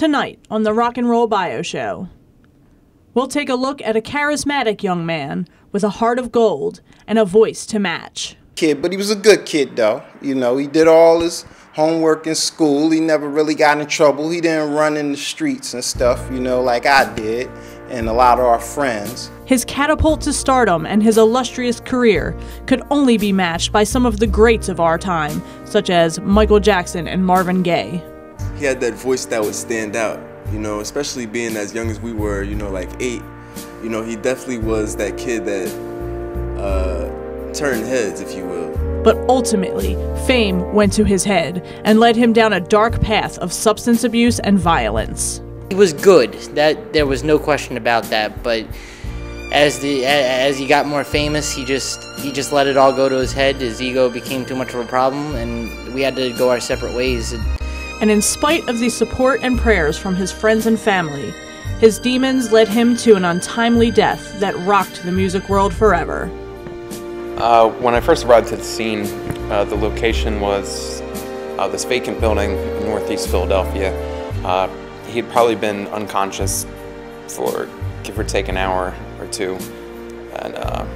Tonight on the Rock and Roll Bio Show, we'll take a look at a charismatic young man with a heart of gold and a voice to match. Kid, but he was a good kid though. You know, he did all his homework in school. He never really got in trouble. He didn't run in the streets and stuff, you know, like I did and a lot of our friends. His catapult to stardom and his illustrious career could only be matched by some of the greats of our time, such as Michael Jackson and Marvin Gaye. He had that voice that would stand out, you know, especially being as young as we were, you know, like eight. You know, he definitely was that kid that uh, turned heads, if you will. But ultimately, fame went to his head and led him down a dark path of substance abuse and violence. He was good. That there was no question about that. But as the as he got more famous, he just he just let it all go to his head. His ego became too much of a problem, and we had to go our separate ways. And in spite of the support and prayers from his friends and family, his demons led him to an untimely death that rocked the music world forever. Uh, when I first arrived at the scene, uh, the location was uh, this vacant building in northeast Philadelphia. Uh, he'd probably been unconscious for give or take an hour or two. And uh,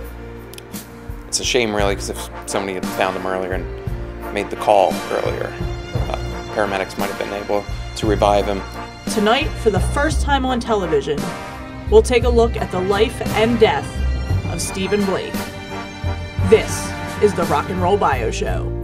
it's a shame, really, because if somebody had found him earlier and made the call earlier, paramedics might have been able to revive him. Tonight, for the first time on television, we'll take a look at the life and death of Steven Blake. This is the Rock and Roll Bio Show.